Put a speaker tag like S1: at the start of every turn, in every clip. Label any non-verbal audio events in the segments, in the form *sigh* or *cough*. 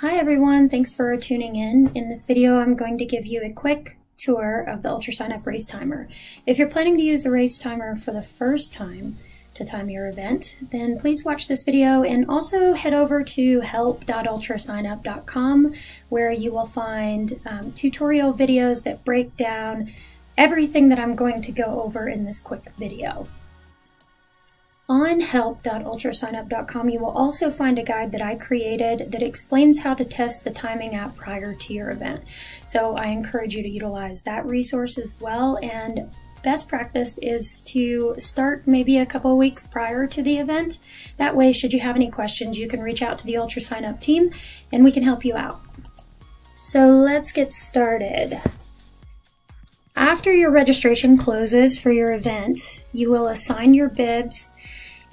S1: Hi everyone, thanks for tuning in. In this video I'm going to give you a quick tour of the UltraSignup Race Timer. If you're planning to use the Race Timer for the first time to time your event, then please watch this video and also head over to help.ultrasignup.com where you will find um, tutorial videos that break down everything that I'm going to go over in this quick video. On help.ultrasignup.com, you will also find a guide that I created that explains how to test the timing app prior to your event. So I encourage you to utilize that resource as well. And best practice is to start maybe a couple weeks prior to the event. That way, should you have any questions, you can reach out to the Ultra UltraSignup team and we can help you out. So let's get started. After your registration closes for your event, you will assign your bibs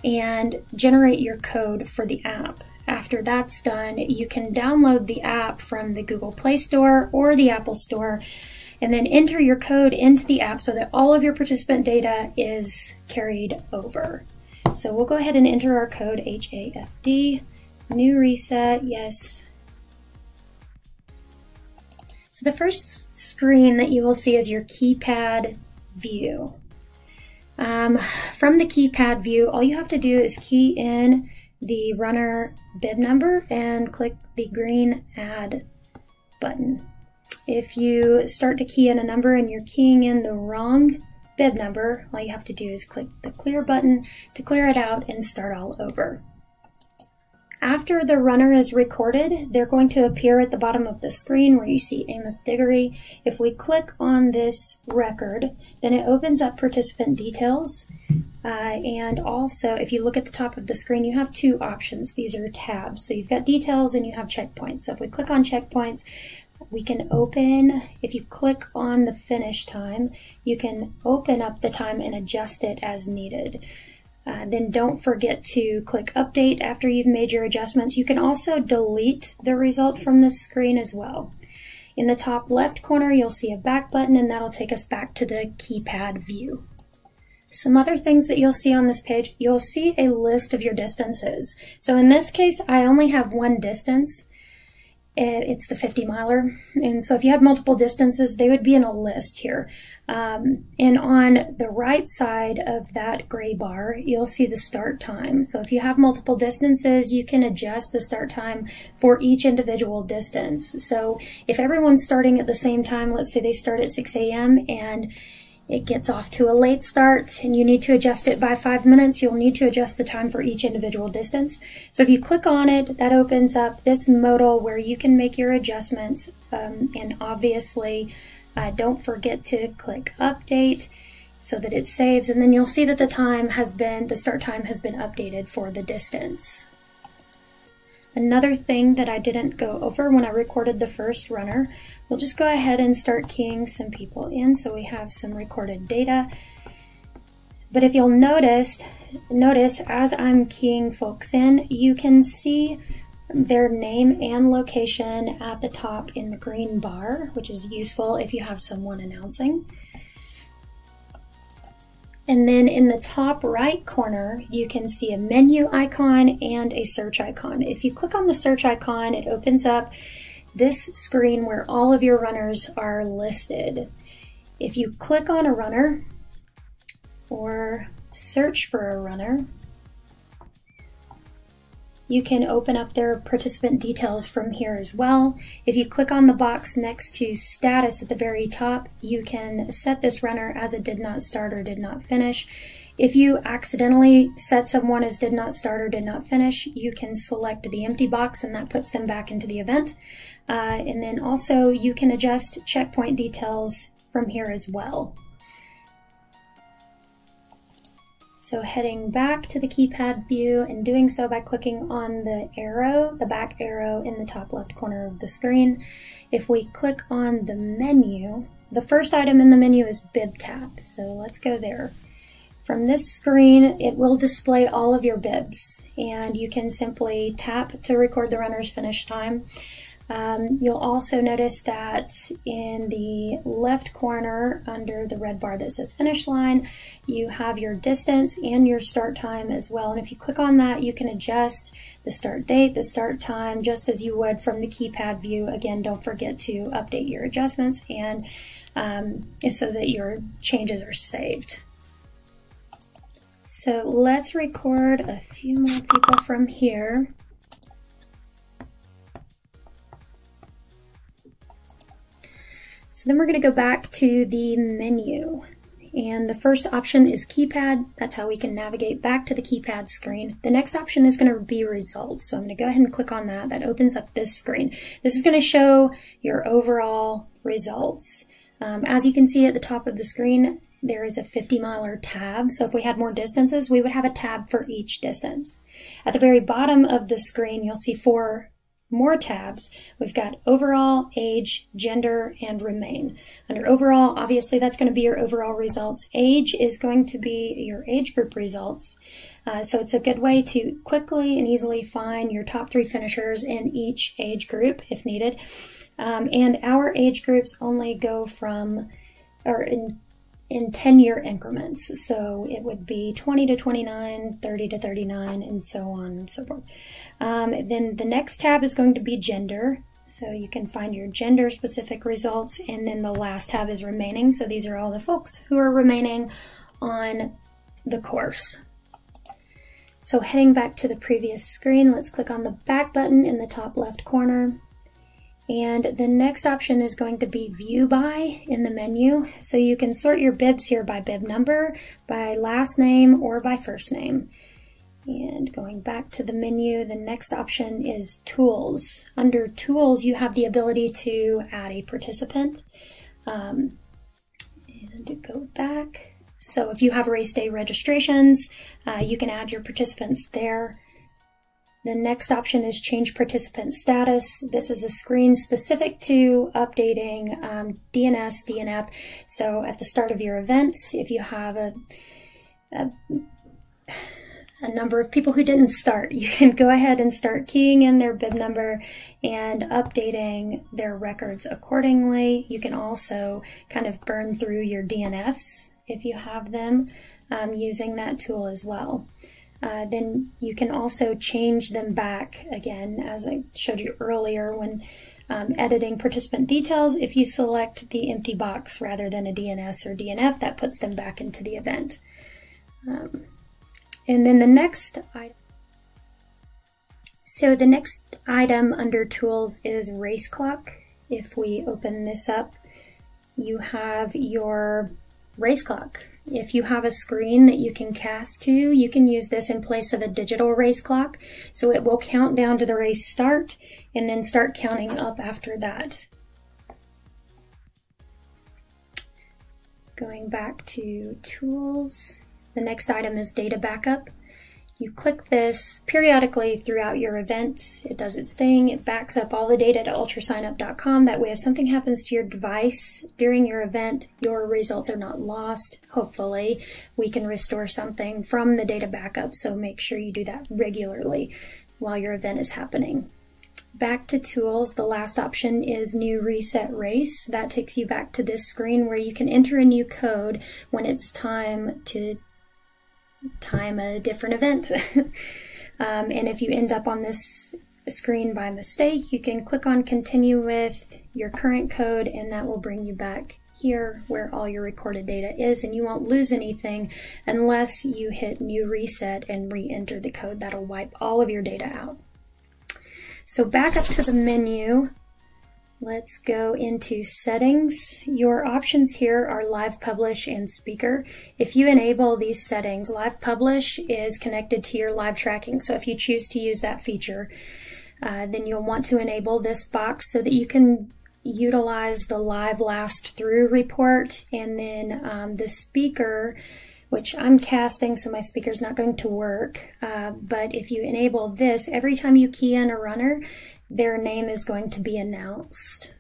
S1: and generate your code for the app. After that's done, you can download the app from the Google Play Store or the Apple Store and then enter your code into the app so that all of your participant data is carried over. So we'll go ahead and enter our code HAFD, new reset, yes. So the first screen that you will see is your keypad view. Um, from the keypad view, all you have to do is key in the runner bib number and click the green add button. If you start to key in a number and you're keying in the wrong bib number, all you have to do is click the clear button to clear it out and start all over. After the runner is recorded, they're going to appear at the bottom of the screen where you see Amos Diggory. If we click on this record, then it opens up participant details. Uh, and also, if you look at the top of the screen, you have two options. These are tabs. So you've got details and you have checkpoints. So if we click on checkpoints, we can open, if you click on the finish time, you can open up the time and adjust it as needed. Uh, then don't forget to click update after you've made your adjustments. You can also delete the result from this screen as well. In the top left corner, you'll see a back button and that'll take us back to the keypad view. Some other things that you'll see on this page, you'll see a list of your distances. So in this case, I only have one distance. It's the 50 miler. And so if you have multiple distances, they would be in a list here. Um, and on the right side of that gray bar, you'll see the start time. So if you have multiple distances, you can adjust the start time for each individual distance. So if everyone's starting at the same time, let's say they start at 6 a.m. and it gets off to a late start and you need to adjust it by five minutes, you'll need to adjust the time for each individual distance. So if you click on it, that opens up this modal where you can make your adjustments um, and obviously uh, don't forget to click update so that it saves and then you'll see that the time has been, the start time has been updated for the distance. Another thing that I didn't go over when I recorded the first runner, we'll just go ahead and start keying some people in so we have some recorded data. But if you'll notice, notice as I'm keying folks in, you can see their name and location at the top in the green bar, which is useful if you have someone announcing. And then in the top right corner, you can see a menu icon and a search icon. If you click on the search icon, it opens up this screen where all of your runners are listed. If you click on a runner or search for a runner, you can open up their participant details from here as well. If you click on the box next to status at the very top, you can set this runner as a did not start or did not finish. If you accidentally set someone as did not start or did not finish, you can select the empty box and that puts them back into the event. Uh, and then also you can adjust checkpoint details from here as well. So heading back to the keypad view and doing so by clicking on the arrow, the back arrow in the top left corner of the screen. If we click on the menu, the first item in the menu is bib tab. So let's go there. From this screen, it will display all of your bibs and you can simply tap to record the runner's finish time. Um, you'll also notice that in the left corner under the red bar that says finish line, you have your distance and your start time as well. And if you click on that, you can adjust the start date, the start time, just as you would from the keypad view. Again, don't forget to update your adjustments and um, so that your changes are saved. So let's record a few more people from here. So then we're going to go back to the menu. And the first option is keypad. That's how we can navigate back to the keypad screen. The next option is going to be results. So I'm going to go ahead and click on that. That opens up this screen. This is going to show your overall results. Um, as you can see at the top of the screen, there is a 50 miler tab. So if we had more distances, we would have a tab for each distance. At the very bottom of the screen, you'll see four more tabs. We've got overall, age, gender, and remain. Under overall, obviously that's going to be your overall results. Age is going to be your age group results. Uh, so it's a good way to quickly and easily find your top three finishers in each age group if needed. Um, and our age groups only go from, or in in 10 year increments. So it would be 20 to 29, 30 to 39, and so on and so forth. Um, then the next tab is going to be gender. So you can find your gender specific results. And then the last tab is remaining. So these are all the folks who are remaining on the course. So heading back to the previous screen, let's click on the back button in the top left corner. And the next option is going to be view by in the menu. So you can sort your bibs here by bib number, by last name, or by first name. And going back to the menu, the next option is tools. Under tools, you have the ability to add a participant. Um, and go back. So if you have race day registrations, uh, you can add your participants there. The next option is change participant status. This is a screen specific to updating um, DNS, DNF. So at the start of your events, if you have a, a, a number of people who didn't start, *laughs* you can go ahead and start keying in their bib number and updating their records accordingly. You can also kind of burn through your DNFs if you have them um, using that tool as well. Uh, then you can also change them back again, as I showed you earlier when um, editing participant details. If you select the empty box rather than a DNS or DNF, that puts them back into the event. Um, and then the next item. So the next item under tools is race clock. If we open this up, you have your race clock. If you have a screen that you can cast to, you can use this in place of a digital race clock. So it will count down to the race start and then start counting up after that. Going back to tools, the next item is data backup. You click this periodically throughout your events. It does its thing. It backs up all the data to ultrasignup.com. That way, if something happens to your device during your event, your results are not lost. Hopefully, we can restore something from the data backup. So make sure you do that regularly while your event is happening. Back to tools, the last option is new reset race. That takes you back to this screen where you can enter a new code when it's time to time a different event. *laughs* um, and if you end up on this screen by mistake, you can click on continue with your current code and that will bring you back here where all your recorded data is and you won't lose anything unless you hit new reset and re-enter the code. That'll wipe all of your data out. So back up to the menu, Let's go into settings. Your options here are live publish and speaker. If you enable these settings, live publish is connected to your live tracking. So if you choose to use that feature, uh, then you'll want to enable this box so that you can utilize the live last through report and then um, the speaker which I'm casting, so my speaker's not going to work. Uh, but if you enable this, every time you key in a runner, their name is going to be announced.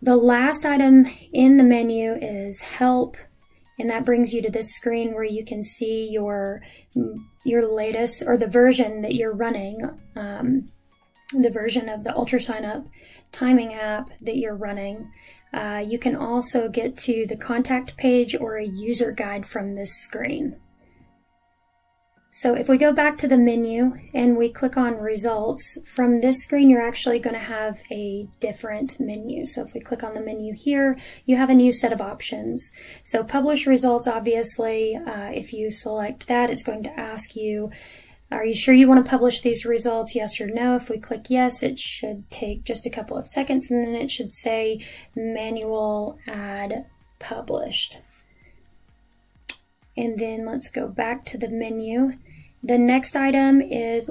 S1: The last item in the menu is help, and that brings you to this screen where you can see your your latest or the version that you're running. Um, the version of the UltraSignup timing app that you're running. Uh, you can also get to the contact page or a user guide from this screen. So if we go back to the menu and we click on results, from this screen you're actually going to have a different menu. So if we click on the menu here, you have a new set of options. So publish results, obviously, uh, if you select that, it's going to ask you, are you sure you want to publish these results, yes or no? If we click yes, it should take just a couple of seconds and then it should say manual add published. And then let's go back to the menu. The next item is,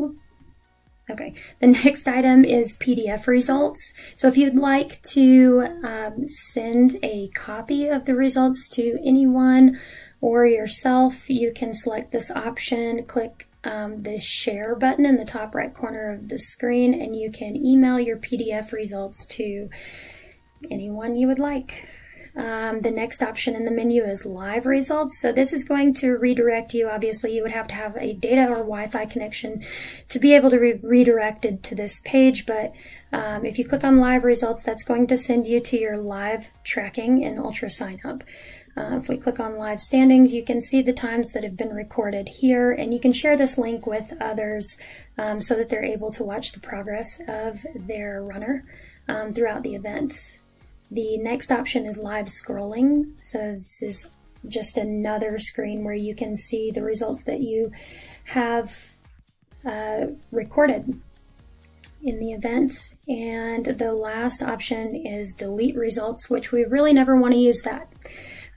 S1: okay, the *laughs* next item is PDF results. So if you'd like to um, send a copy of the results to anyone or yourself, you can select this option, click um, the share button in the top right corner of the screen, and you can email your PDF results to anyone you would like. Um, the next option in the menu is live results. So this is going to redirect you. Obviously, you would have to have a data or Wi-Fi connection to be able to be redirected to this page. But um, if you click on live results, that's going to send you to your live tracking in UltraSignup. Uh, if we click on live standings, you can see the times that have been recorded here, and you can share this link with others um, so that they're able to watch the progress of their runner um, throughout the event. The next option is live scrolling. So this is just another screen where you can see the results that you have uh, recorded in the event. And the last option is delete results, which we really never want to use that.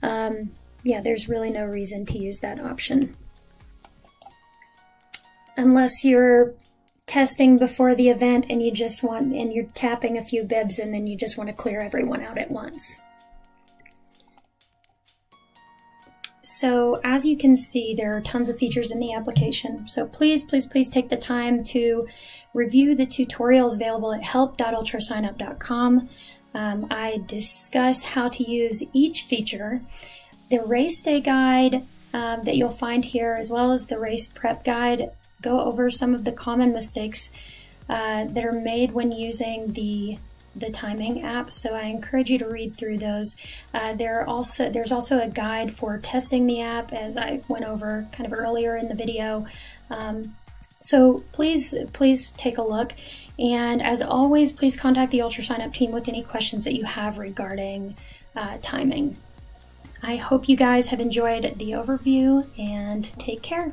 S1: Um, yeah, there's really no reason to use that option. Unless you're testing before the event and you just want, and you're tapping a few bibs and then you just want to clear everyone out at once. So as you can see, there are tons of features in the application. So please, please, please take the time to review the tutorials available at help.ultrasignup.com. Um, I discuss how to use each feature. The race day guide um, that you'll find here, as well as the race prep guide, go over some of the common mistakes uh, that are made when using the the timing app. So I encourage you to read through those. Uh, there also there's also a guide for testing the app, as I went over kind of earlier in the video. Um, so please please take a look. And as always, please contact the UltraSignup team with any questions that you have regarding uh, timing. I hope you guys have enjoyed the overview and take care.